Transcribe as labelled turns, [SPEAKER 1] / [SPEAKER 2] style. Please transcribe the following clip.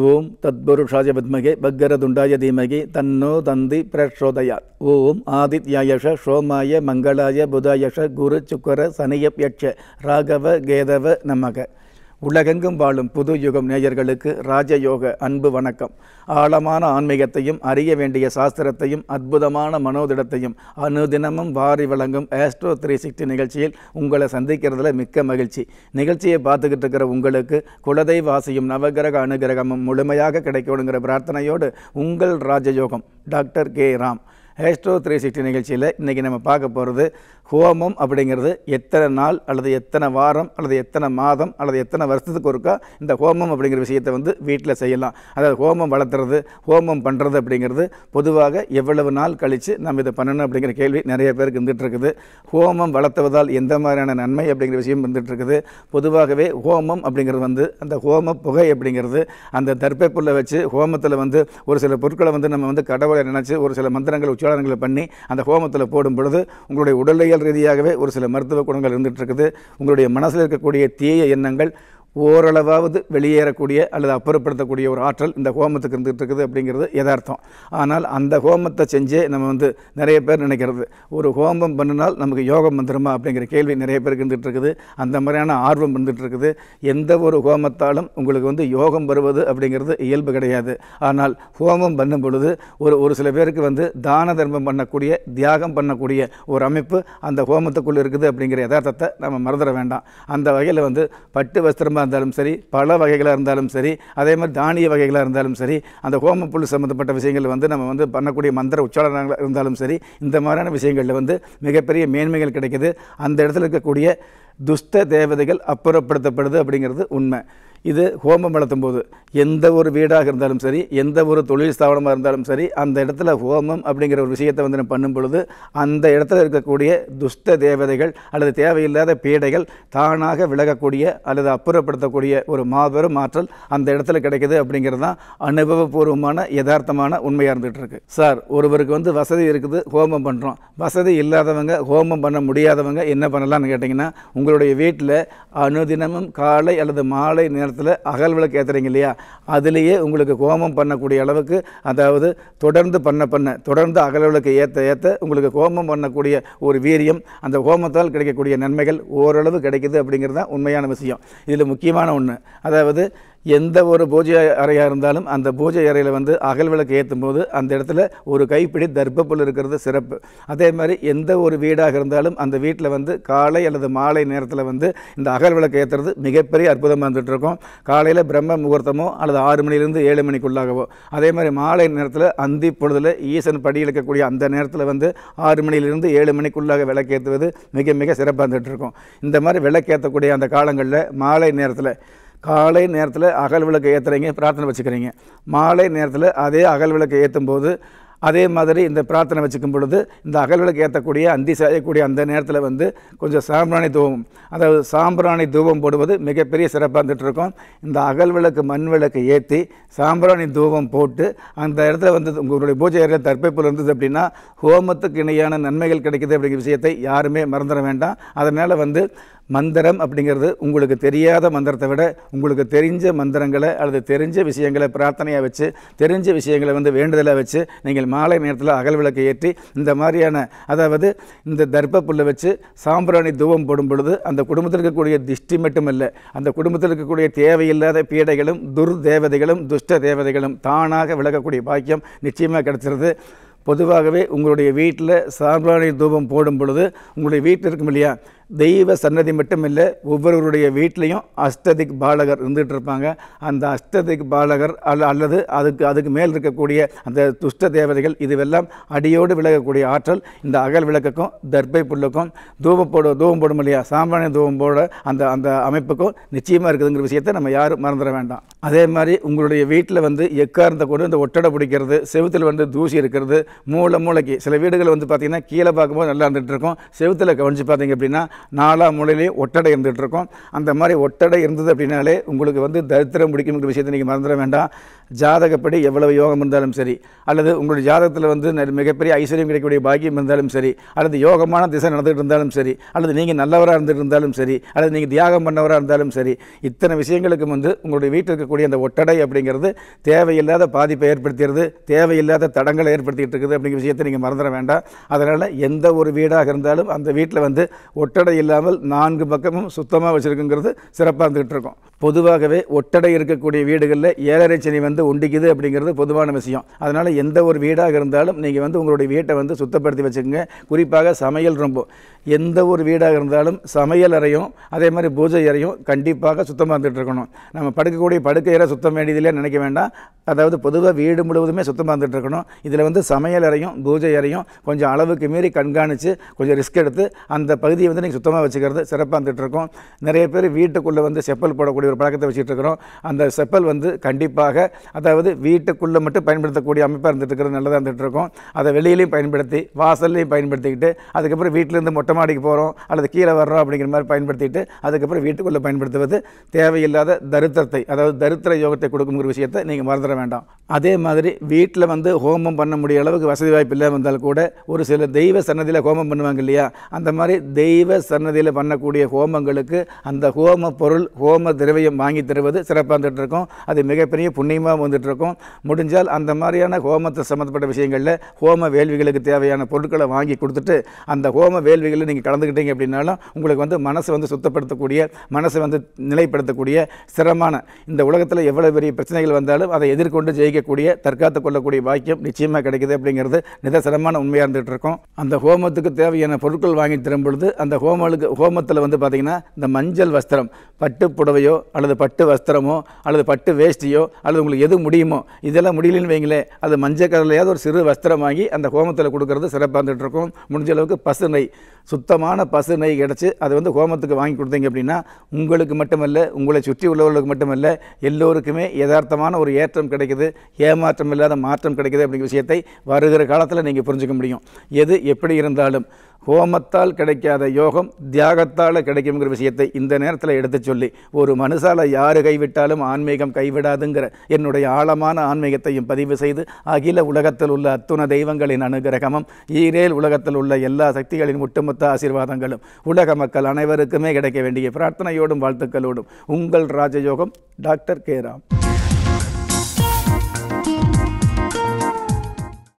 [SPEAKER 1] ஓம் தத்புருஷாய வித்மகே பக்கரதுண்டாய தீமகி தன்னோ தந்தி பிரச்சோதயாத். ஓம் ஆதித்யாயஷ சோமாய மங்களாய புதாயஷ குரு சுக்கர சனியப்யட்ச ராகவ கேதவ நமக. உலகெங்கும் வாழும் புது யுகம் நேயர்களுக்கு ராஜயோக அன்பு வணக்கம். ஆழமான ஆன்மீகத்தையும் அறிய வேண்டிய சாஸ்திரத்தையும் அற்புதமான மனோதிடத்தையும் அனுதினமும் வாரி வழங்கும் ஆஸ்ட்ரோ த்ரீ சிக்ஸ்டி நிகழ்ச்சியில் உங்களை சந்திக்கிறதுல மிக்க மகிழ்ச்சி. நிகழ்ச்சியை பார்த்துக்கிட்டு இருக்கிற உங்களுக்கு குலதெய்வாசியும் நவகிரக அனுகிரகமும் முழுமையாக கிடைக்கணுங்கிற பிரார்த்தனையோடு உங்கள் ராஜயோகம் doctor K Ram. Astro three sixty நிகழ்ச்சியில் இன்றைக்கி நம்ம பார்க்க போகிறது ஹோமம் அப்படிங்கிறது எத்தனை நாள் அல்லது எத்தனை வாரம் அல்லது எத்தனை மாதம் அல்லது எத்தனை வருஷத்துக்கு ஒருக்கா இந்த ஹோமம் அப்படிங்கிற விஷயத்தை வந்து வீட்டில் செய்யலாம். அதாவது ஹோமம் வளர்த்துறது ஹோமம் பண்ணுறது அப்படிங்கிறது பொதுவாக எவ்வளவு நாள் கழித்து நம்ம இதை பண்ணணும் அப்படிங்கிற கேள்வி நிறைய பேருக்கு இருந்துகிட்ருக்குது ஹோமம் வளர்த்துவதால் எந்த மாதிரியான நன்மை அப்படிங்கிற விஷயம் இருந்துகிட்டு இருக்குது. பொதுவாகவே ஹோமம் அப்படிங்கிறது வந்து அந்த ஹோம புகை அப்படிங்கிறது அந்த தர்ப்பை புல்லை வச்சு ஹோமத்தில் வந்து ஒரு சில பொருட்களை வந்து நம்ம வந்து கடவுளை நினச்சி ஒரு சில மந்திரங்கள் உச்சாரணங்களை பண்ணி அந்த ஹோமத்தில் போடும் பொழுது உங்களுடைய உடலியல் ரீதியாகவே ஒரு சில மருத்துவ குணங்கள் இருந்துகிட்டு இருக்குது. உங்களுடைய மனசில் இருக்கக்கூடிய தீய எண்ணங்கள் ஓரளவாவது வெளியேறக்கூடிய அல்லது அப்புறப்படுத்தக்கூடிய ஒரு ஆற்றல் இந்த ஹோமத்துக்கு இருந்துகிட்டு இருக்குது அப்படிங்கிறது யதார்த்தம். ஆனால் அந்த ஹோமத்தை செஞ்சே நம்ம வந்து நிறைய பேர் நினைக்கிறது ஒரு ஹோமம் பண்ணினால் நமக்கு யோகம் வந்துருமா அப்படிங்கிற கேள்வி நிறைய பேருக்கு இருந்துகிட்டு இருக்குது அந்த மாதிரியான ஆர்வம் இருந்துகிட்டு இருக்குது எந்த ஒரு ஹோமத்தாலும் உங்களுக்கு வந்து யோகம் வருவது அப்படிங்கிறது இயல்பு கிடையாது. ஆனால் ஹோமம் பண்ணும் பொழுது ஒரு ஒரு சில பேருக்கு வந்து தான தர்மம் பண்ணக்கூடிய தியாகம் பண்ணக்கூடிய ஒரு அமைப்பு அந்த ஹோமத்துக்குள்ளே இருக்குது அப்படிங்கிற யதார்த்தத்தை நம்ம மறந்துட வேண்டாம். அந்த வகையில் வந்து பட்டு வஸ்திரமாக இருந்தாலும் சரி பல வகைகளாக இருந்தாலும் சரி அதே மாதிரி தானிய வகைகளாக இருந்தாலும் சரி அந்த ஹோம புல் சம்மந்தப்பட்ட விஷயங்கள் வந்து நம்ம வந்து பண்ணக்கூடிய மந்திர உச்சாரணங்களாக இருந்தாலும் சரி இந்த மாதிரியான விஷயங்களில் வந்து மிகப்பெரிய மேன்மைகள் கிடைக்கிது. அந்த இடத்துல இருக்கக்கூடிய துஷ்ட தேவதைகள் அப்புறப்படுத்தப்படுது அப்படிங்கிறது உண்மை. இது ஹோமம் வளர்த்தும் போது எந்த ஒரு வீடாக இருந்தாலும் சரி எந்த ஒரு தொழில் ஸ்தாபனமாக இருந்தாலும் சரி அந்த இடத்துல ஹோமம் அப்படிங்கிற ஒரு விஷயத்தை வந்து நம்ம பண்ணும் பொழுது அந்த இடத்துல இருக்கக்கூடிய துஷ்ட தேவதைகள் அல்லது தேவையில்லாத பீடைகள் தானாக விலகக்கூடிய அல்லது அப்புறப்படுத்தக்கூடிய ஒரு மாபெரும் ஆற்றல் அந்த இடத்துல கிடைக்குது அப்படிங்கிறது தான் அனுபவபூர்வமான யதார்த்தமான உண்மையாக இருந்துகிட்டு இருக்கு. சார் ஒருவருக்கு வந்து வசதி இருக்குது ஹோமம் பண்ணுறோம் வசதி இல்லாதவங்க ஹோமம் பண்ண முடியாதவங்க என்ன பண்ணலாம்னு கேட்டிங்கன்னா உங்களுடைய வீட்டில் அனுதினமும் காலை அல்லது மாலை நேரத்தில் அகல் விளக்கு ஏற்றுறீங்க இல்லையா? அதுலேயே உங்களுக்கு கோமம் பண்ணக்கூடிய அளவுக்கு அதாவது தொடர்ந்து பண்ண பண்ண தொடர்ந்து அகல் விளக்கு ஏற்ற ஏற்ற உங்களுக்கு கோமம் பண்ணக்கூடிய ஒரு வீரியம் அந்த கோமத்தால் கிடைக்கக்கூடிய நன்மைகள் ஓரளவு கிடைக்குது அப்படிங்கிறது தான் உண்மையான விஷயம். இதில் முக்கியமான ஒன்று அதாவது எந்த ஒரு பூஜை அறையாக இருந்தாலும் அந்த பூஜை அறையில் வந்து அகல் விளக்கு ஏற்றும் போது அந்த இடத்துல ஒரு கைப்பிடி தர்ப்பப்புல் இருக்கிறது சிறப்பு. அதே மாதிரி எந்த ஒரு வீடாக இருந்தாலும் அந்த வீட்டில் வந்து காலை அல்லது மாலை நேரத்தில் வந்து இந்த அகல் விளக்கு ஏற்றுறது மிகப்பெரிய அற்புதமாக இருந்துகிட்ருக்கும் காலையில் பிரம்ம முகூர்த்தமோ அல்லது ஆறு மணிலேருந்து ஏழு மணிக்குள்ளாகவோ. அதே மாதிரி மாலை நேரத்தில் அந்தி பொழுதில் ஈசன் படி இழுக்கக்கூடிய அந்த நேரத்தில் வந்து ஆறு மணிலிருந்து ஏழு மணிக்குள்ளாக விளக்கேற்றுவது மிக மிக சிறப்பாக இருந்துகிட்ருக்கும் இந்த மாதிரி விளக்கேற்றக்கூடிய அந்த காலங்களில் மாலை நேரத்தில் காலை நேரத்தில் அகல் விளக்கு ஏற்றுறீங்க பிரார்த்தனை வச்சுக்கிறீங்க. மாலை நேரத்தில் அதே அகல் விளக்கு ஏற்றும் போது அதே மாதிரி இந்த பிரார்த்தனை வச்சுக்கும் பொழுது இந்த அகல் விளக்கு ஏற்றக்கூடிய அந்தி செய்யக்கூடிய அந்த நேரத்தில் வந்து கொஞ்சம் சாம்பிராணி தூவம் அதாவது சாம்பிராணி தூவம் போடுவது மிகப்பெரிய சிறப்பாக இருந்துகிட்ருக்கோம் இருக்கும் இந்த அகல் விளக்கு மண் விளக்கு ஏற்றி சாம்பிராணி தூவம் போட்டு அந்த இடத்துல வந்து உங்களுடைய பூஜை அறையில் தற்பைப்புல் இருந்தது அப்படின்னா ஹோமத்துக்கு இணையான நன்மைகள் கிடைக்குது அப்படிங்கிற விஷயத்தை யாருமே மறந்துட வேண்டாம். அதனால் வந்து மந்திரம் அப்படிங்கிறது உங்களுக்கு தெரியாத மந்திரத்தை விட உங்களுக்கு தெரிஞ்ச மந்திரங்களை அல்லது தெரிஞ்ச விஷயங்களை பிரார்த்தனையாக வச்சு தெரிஞ்ச விஷயங்களை வந்து வேண்டுதலாக வச்சு நீங்கள் மாலை நேரத்தில் அகல் விளக்கை ஏற்றி இந்த மாதிரியான அதாவது இந்த தர்ப்ப புல்லை வச்சு சாம்பிராணி தூவம் போடும் பொழுது அந்த குடும்பத்தில் இருக்கக்கூடிய திஷ்டி மட்டுமல்ல அந்த குடும்பத்தில் இருக்கக்கூடிய தேவையில்லாத பீடைகளும் துர் தேவதைகளும் துஷ்ட தேவதைகளும் தானாக விலகக்கூடிய பாக்கியம் நிச்சயமாக கிடைச்சிருது. பொதுவாகவே உங்களுடைய வீட்டில் சாம்பிராணி தூபம் போடும் பொழுது உங்களுடைய வீட்டில் இருக்கும் இல்லையா தெய்வ சன்னதி மட்டும் இல்லை ஒவ்வொருவருடைய வீட்லேயும் அஷ்டதிக் பாலகர் இருந்துகிட்டு இருப்பாங்க அந்த அஷ்டதிக் பாலகர் அல்ல அல்லது அதுக்கு அதுக்கு மேல் இருக்கக்கூடிய அந்த துஷ்ட தேவதைகள் இதுவெல்லாம் அடியோடு விலகக்கூடிய ஆற்றல். இந்த அகல் விளக்குக்கும் தர்பை புல்லுக்கும் தூபம் போட தூபம் போடும் இல்லையா? சாம்பானிய தூபம் போட அந்த அந்த அமைப்புக்கும் நிச்சயமாக இருக்குதுங்கிற விஷயத்தை நம்ம யாரும் மறந்துட வேண்டாம். அதே மாதிரி உங்களுடைய வீட்டில் வந்து எக்காரத்தை கூட இந்த ஒட்டடை பிடிக்கிறது செவுத்தில் வந்து தூசி இருக்கிறது மூளை மூளைக்கு. சில வீடுகள் வந்து பார்த்திங்கன்னா கீழே பார்க்கும்போது நல்லா இருந்துகிட்டு இருக்கும் செவுத்தில் கவனித்து பார்த்தீங்க அப்படின்னா நாலா மூலையிலே ஒட்டடை இருந்துகிட்டு இருக்கோம் அந்த மாதிரி ஒட்டடை இருந்தது அப்படின்னாலே உங்களுக்கு வந்து தரித்திரம் பிடிக்குங்கிற விஷயத்தை நீங்கள் மறந்துட வேண்டாம். ஜாதகப்படி எவ்வளவு யோகம் இருந்தாலும் சரி அல்லது உங்களுடைய ஜாதகத்தில் வந்து மிகப்பெரிய ஐஸ்வர்யம் கிடைக்கக்கூடிய பாக்கியம் இருந்தாலும் சரி அல்லது யோகமான திசை நடந்துகிட்டு இருந்தாலும் சரி அல்லது நீங்கள் நல்லவராக இருந்துகிட்டு இருந்தாலும் சரி அல்லது நீங்கள் தியாகம் பண்ணவராக இருந்தாலும் சரி இத்தனை விஷயங்களுக்கு வந்து உங்களுடைய வீட்டில் இருக்கக்கூடிய அந்த ஒட்டடை அப்படிங்கிறது தேவையில்லாத பாதிப்பை ஏற்படுத்திடுது தேவையில்லாத தடங்களை ஏற்படுத்திகிட்டு இருக்குது அப்படிங்கிற விஷயத்தை நீங்கள் மறந்துட வேண்டாம். அதனால் எந்த ஒரு வீடாக இருந்தாலும் அந்த வீட்டில் வந்து ஒட்டடை இல்லாமல் நான்கு பக்கமும் சுத்தமாக வச்சுருக்குங்கிறது சிறப்பாக இருந்துகிட்டு இருக்கும். பொதுவாகவே ஒட்டடை இருக்கக்கூடிய வீடுகளில் ஏழரை சனி வந்து ஒண்டிக்குது அப்படிங்கிறது பொதுவான விஷயம். அதனால் எந்த ஒரு வீடாக இருந்தாலும் நீங்கள் வந்து உங்களுடைய வீட்டை வந்து சுத்தப்படுத்தி வச்சுக்கோங்க. குறிப்பாக சமையல் ரொம்ப. எந்த ஒரு வீடாக இருந்தாலும் சமையல் அறையும் அதே மாதிரி பூஜை அறையும் கண்டிப்பாக சுத்தமாக இருந்துகிட்டு இருக்கணும். நம்ம படுக்கக்கூடிய படுக்கை அறை சுத்தம் வேண்டியதில்லை நினைக்க வேண்டாம். அதாவது பொதுவாக வீடு முழுவதுமே சுத்தமாக இருந்துகிட்டு இருக்கணும். இதில் வந்து சமையல் அறையும் பூஜை அறையும் கொஞ்சம் அளவுக்கு மீறி கண்காணித்து கொஞ்சம் ரிஸ்க் எடுத்து அந்த பகுதியை வந்து நீங்கள் சுத்தமாக வச்சுக்கிறது சிறப்பாக இருந்துகிட்டு இருக்கும் நிறைய பேர் வீட்டுக்குள்ளே வந்து செப்பல் போடக்கூடிய ஒரு பழக்கத்தை வச்சுட்டு இருக்கிறோம் அந்த செப்பல் வந்து கண்டிப்பாக அதாவது வீட்டுக்குள்ளே மட்டும் பயன்படுத்தக்கூடிய அமைப்பாக இருந்துட்டு இருக்கிறது நல்லதாக இருந்துகிட்டு இருக்கும் அதை வெளியிலையும் பயன்படுத்தி வாசல்லையும் பயன்படுத்திக்கிட்டு அதுக்கப்புறம் வீட்டிலேருந்து மொட்டை மாடிக்கு போகிறோம் அல்லது கீழே வர்றோம் அப்படிங்கிற மாதிரி பயன்படுத்திட்டு அதுக்கப்புறம் வீட்டுக்குள்ளே பயன்படுத்துவது தேவையில்லாத தரித்திரத்தை அதாவது தரித்திர யோகத்தை கொடுக்குங்கிற விஷயத்தை நீங்கள் மறந்துட வேண்டாம். அதே மாதிரி வீட்டில் வந்து ஹோமம் பண்ண முடிய அளவுக்கு வசதி வாய்ப்பு இல்லை வந்தால் கூட ஒரு சில தெய்வ சன்னதியில் ஹோமம் பண்ணுவாங்க இல்லையா? அந்த மாதிரி தெய்வ சன்னதியில் பண்ணக்கூடிய ஹோமங்களுக்கு அந்த ஹோம பொருள் ஹோம திரவியம் வாங்கி தருவது சிறப்பாக வந்துட்டு அது மிகப்பெரிய புண்ணியமாக வந்துட்டுருக்கோம் முடிஞ்சால் அந்த மாதிரியான ஹோமத்தை சம்மந்தப்பட்ட விஷயங்களில் ஹோம வேள்விகளுக்கு தேவையான பொருட்களை வாங்கி கொடுத்துட்டு அந்த ஹோம வேள்விகளில் நீங்கள் கலந்துக்கிட்டீங்க அப்படின்னாலும் உங்களுக்கு வந்து மனசை வந்து சுத்தப்படுத்தக்கூடிய மனசை வந்து நிலைப்படுத்தக்கூடிய சிரமான இந்த உலகத்தில் எவ்வளோ பெரிய பிரச்சனைகள் வந்தாலும் அதை எதிர்கொண்டு ஜெயிக்கக்கூடிய தற்காத்து கொள்ளக்கூடிய பாக்கியம் நிச்சயமாக கிடைக்குது அப்படிங்கிறது நிதர்சனமான உண்மையாக இருந்துகிட்டு இருக்கோம் அந்த ஹோமத்துக்கு தேவையான பொருட்கள் வாங்கி தரும் பொழுது அந்த ஹோமலுக்கு ஹோமத்தில் வந்து பார்த்திங்கன்னா இந்த மஞ்சள் வஸ்திரம் பட்டு புடவையோ அல்லது பட்டு வஸ்திரமோ அல்லது பட்டு வேஷ்டியோ அல்லது உங்களுக்கு எது முடியுமோ இதெல்லாம் முடியலன்னு வைங்களேன் அது மஞ்சள் கலர்லையாவது ஒரு சிறு வஸ்திரம் வாங்கி அந்த ஹோமத்தில் கொடுக்கறது சிறப்பாக இருந்துகிட்டு இருக்கும் முடிஞ்ச அளவுக்கு பசு நெய் சுத்தமான பசு நெய் கிடச்சி அதை வந்து ஹோமத்துக்கு வாங்கி கொடுத்தீங்க அப்படின்னா உங்களுக்கு மட்டுமல்ல உங்களை சுற்றி உள்ளவர்களுக்கு மட்டுமல்ல எல்லோருக்குமே யதார்த்தமான ஒரு ஏற்றம் கிடைக்குது ஏமாற்றம் இல்லாத மாற்றம் கிடைக்குது அப்படிங்கிற விஷயத்தை வருகிற காலத்தில் நீங்கள் புரிஞ்சுக்க முடியும். எது எப்படி இருந்தாலும் ஹோமத்தால் கிடைக்காத யோகம் தியாகத்தால் கிடைக்குங்கிற விஷயத்தை இந்த நேரத்தில் எடுத்துச் சொல்லி ஒரு மனுஷால யார் கைவிட்டாலும் ஆன்மீகம் கைவிடாதுங்கிற என்னுடைய ஆழமான ஆன்மீகத்தையும் பதிவு செய்து அகில உலகத்தில் உள்ள அத்துண தெய்வங்களின் அனுகிரகமும் ஈரேல் உலகத்தில் உள்ள எல்லா சக்திகளின் ஒட்டுமொத்த ஆசீர்வாதங்களும் உலக மக்கள் அனைவருக்குமே கிடைக்க வேண்டிய பிரார்த்தனையோடும் வாழ்த்துக்களோடும். உங்கள் ராஜயோகம் டாக்டர் கே ராம்.